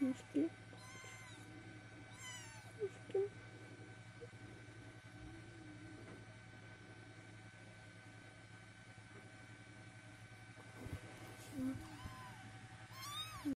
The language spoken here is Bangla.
মুশকিল